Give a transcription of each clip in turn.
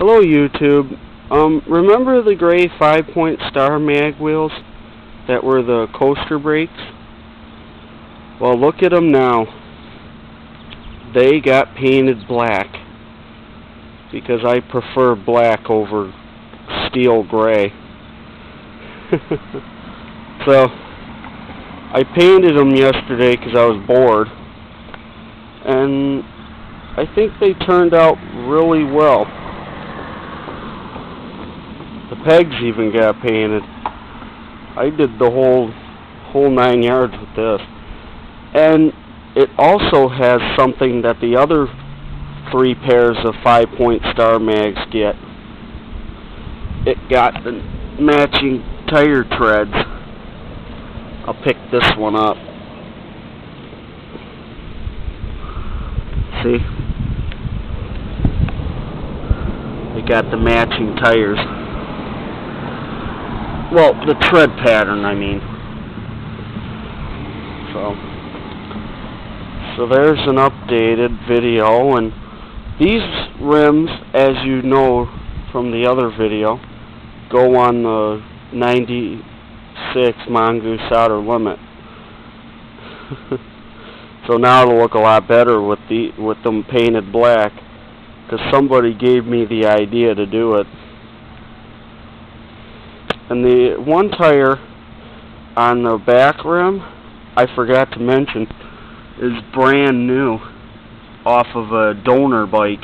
Hello YouTube. Um, remember the gray five-point star mag wheels that were the coaster brakes? Well, look at them now. They got painted black because I prefer black over steel gray. so, I painted them yesterday because I was bored and I think they turned out really well. The pegs even got painted. I did the whole whole nine yards with this. And it also has something that the other three pairs of five point star mags get. It got the matching tire treads. I'll pick this one up. See? They got the matching tires. Well, the tread pattern, I mean. So, so there's an updated video, and these rims, as you know from the other video, go on the 96 Mongoose outer limit. so now it'll look a lot better with the with them painted black, because somebody gave me the idea to do it. And the one tire on the back rim, I forgot to mention, is brand new off of a donor bike.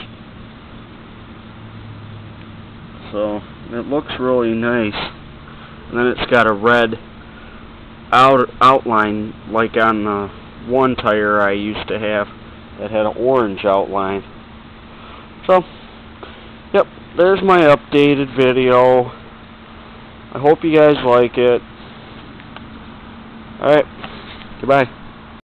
So, it looks really nice. And then it's got a red out outline like on the one tire I used to have that had an orange outline. So, yep, there's my updated video. I hope you guys like it. Alright, goodbye.